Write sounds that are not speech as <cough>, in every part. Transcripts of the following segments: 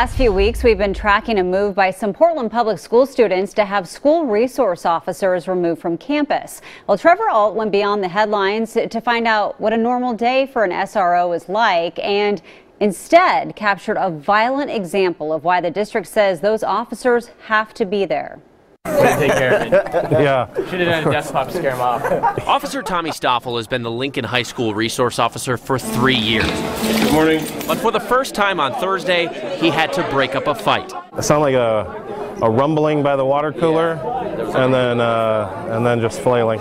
Last few weeks, we've been tracking a move by some Portland public school students to have school resource officers removed from campus. Well, Trevor Ault went beyond the headlines to find out what a normal day for an SRO is like and instead captured a violent example of why the district says those officers have to be there. Take care of it. <laughs> Yeah. Should have done a desktop to scare him off. Officer Tommy Stoffel has been the Lincoln High School resource officer for three years. Good morning. But for the first time on Thursday, he had to break up a fight. It sounded like a, a rumbling by the water cooler, and then uh, and then just flailing.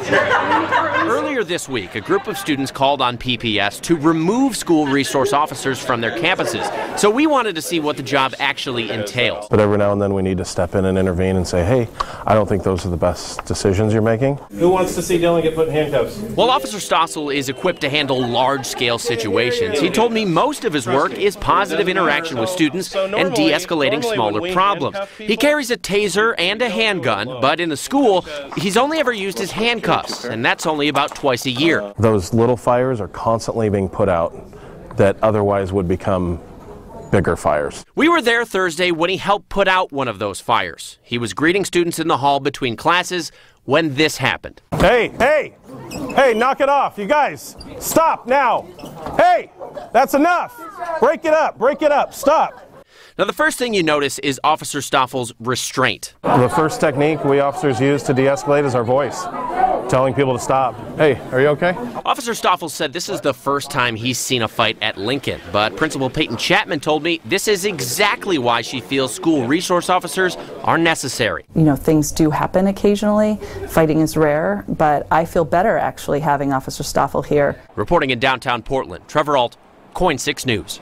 Earlier this week, a group of students called on PPS to remove school resource officers from their campuses. So we wanted to see what the job actually entails. But every now and then we need to step in and intervene and say, hey, I don't think those are the best decisions you're making. Who wants to see Dylan get put in handcuffs? While Officer Stoffel is equipped to handle large scale situations, he told me most of his work is positive interaction with students and de escalating smaller problems. He carries a taser and a handgun, but in the school, he's only ever used his handcuffs, and that's only about twice a year. Those little fires are constantly being put out that otherwise would become bigger fires. We were there Thursday when he helped put out one of those fires. He was greeting students in the hall between classes when this happened. Hey, hey, hey, knock it off. You guys, stop now. Hey, that's enough. Break it up, break it up, stop. Now, the first thing you notice is Officer Stoffel's restraint. The first technique we officers use to de escalate is our voice telling people to stop. Hey, are you okay? Officer Stoffel said this is the first time he's seen a fight at Lincoln, but Principal Peyton Chapman told me this is exactly why she feels school resource officers are necessary. You know, things do happen occasionally. Fighting is rare, but I feel better actually having Officer Stoffel here. Reporting in downtown Portland, Trevor Ault, KOIN 6 News.